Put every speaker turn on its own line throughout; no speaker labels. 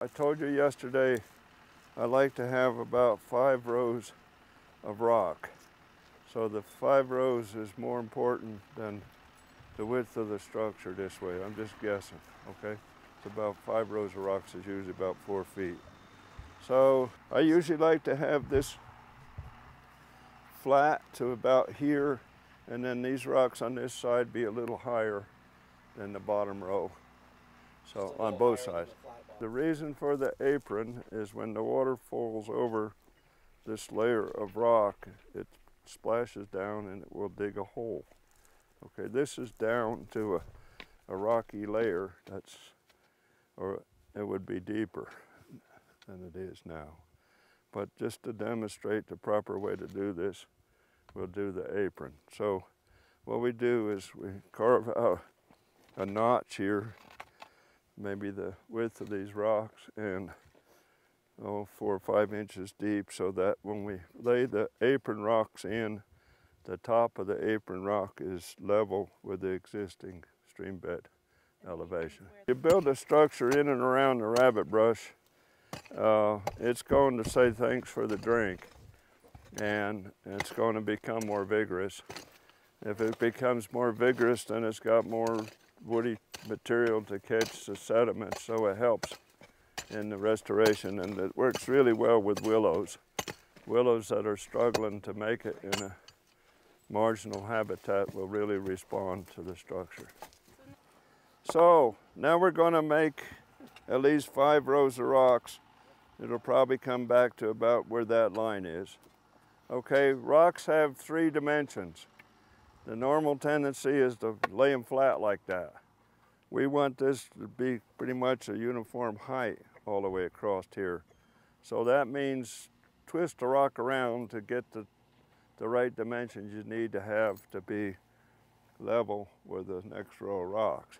I told you yesterday I like to have about five rows of rock. So the five rows is more important than the width of the structure this way. I'm just guessing, okay? It's about five rows of rocks is usually about four feet. So I usually like to have this flat to about here and then these rocks on this side be a little higher than the bottom row. So on both sides. The reason for the apron is when the water falls over this layer of rock, it splashes down and it will dig a hole. Okay, this is down to a, a rocky layer that's, or it would be deeper than it is now. But just to demonstrate the proper way to do this, we'll do the apron. So what we do is we carve out a notch here, maybe the width of these rocks and oh, four or five inches deep so that when we lay the apron rocks in, the top of the apron rock is level with the existing stream bed elevation. You build a structure in and around the rabbit brush, uh, it's going to say thanks for the drink and it's going to become more vigorous. If it becomes more vigorous, then it's got more woody material to catch the sediment, so it helps in the restoration, and it works really well with willows. Willows that are struggling to make it in a marginal habitat will really respond to the structure. So now we're going to make at least five rows of rocks. It'll probably come back to about where that line is. Okay, rocks have three dimensions. The normal tendency is to lay them flat like that. We want this to be pretty much a uniform height all the way across here. So that means twist the rock around to get the, the right dimensions you need to have to be level with the next row of rocks.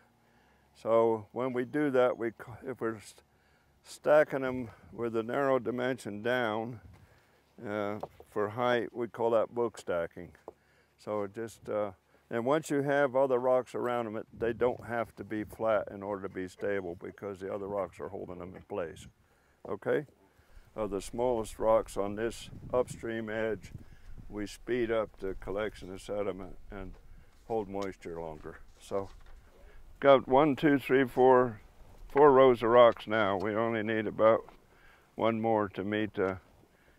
So when we do that, we, if we're stacking them with the narrow dimension down uh, for height, we call that book stacking. So just, uh, and once you have other rocks around them, they don't have to be flat in order to be stable because the other rocks are holding them in place. Okay? Uh, the smallest rocks on this upstream edge, we speed up the collection of sediment and hold moisture longer. So got one, two, three, four, four rows of rocks now. We only need about one more to meet the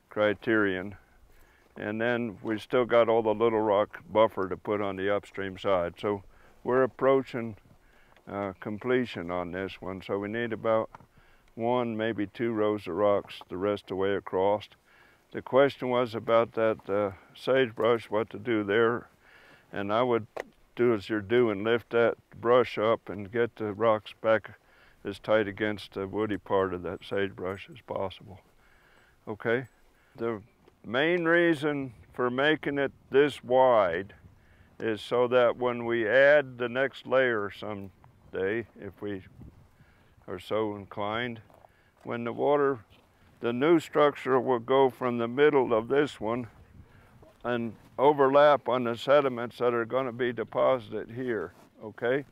criterion. And then we still got all the little rock buffer to put on the upstream side. So we're approaching uh, completion on this one. So we need about one, maybe two rows of rocks the rest of the way across. The question was about that uh, sagebrush, what to do there. And I would do as you're doing, lift that brush up and get the rocks back as tight against the woody part of that sagebrush as possible. Okay? The main reason for making it this wide is so that when we add the next layer someday, if we are so inclined, when the water, the new structure will go from the middle of this one and overlap on the sediments that are going to be deposited here, okay?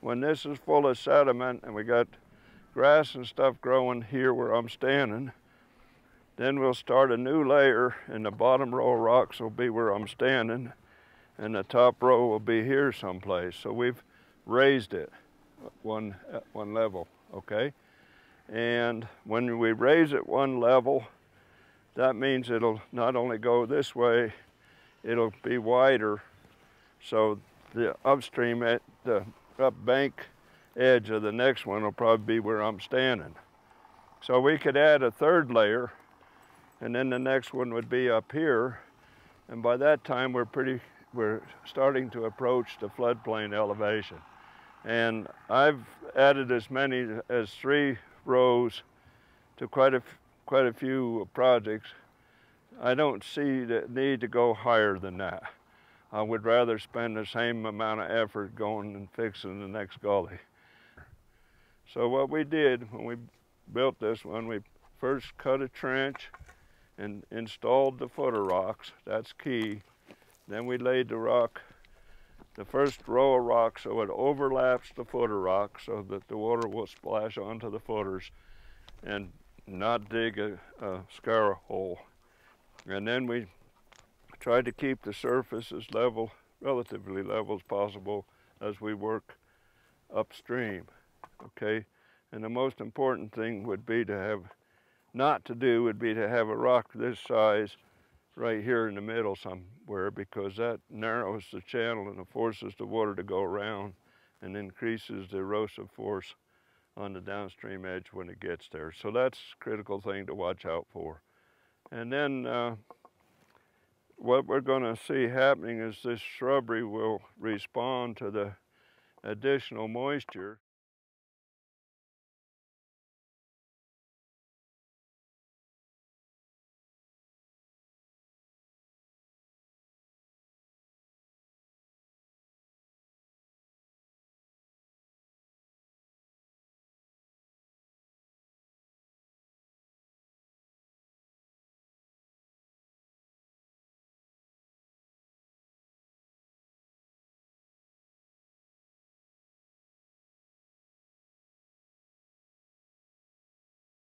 When this is full of sediment and we got grass and stuff growing here where I'm standing, then we'll start a new layer and the bottom row of rocks will be where I'm standing and the top row will be here someplace. So we've raised it one, one level, okay? And when we raise it one level, that means it'll not only go this way, it'll be wider. So the upstream, at the up bank edge of the next one will probably be where I'm standing. So we could add a third layer and then the next one would be up here. And by that time, we're pretty, we're starting to approach the floodplain elevation. And I've added as many as three rows to quite a, quite a few projects. I don't see the need to go higher than that. I would rather spend the same amount of effort going and fixing the next gully. So what we did when we built this one, we first cut a trench and installed the footer rocks. That's key. Then we laid the rock, the first row of rocks so it overlaps the footer rock so that the water will splash onto the footers. and not dig a, a scour hole. And then we try to keep the surface as level, relatively level as possible as we work upstream, okay? And the most important thing would be to have, not to do would be to have a rock this size right here in the middle somewhere because that narrows the channel and it forces the water to go around and increases the erosive force on the downstream edge when it gets there. So that's a critical thing to watch out for. And then uh, what we're going to see happening is this shrubbery will respond to the additional moisture.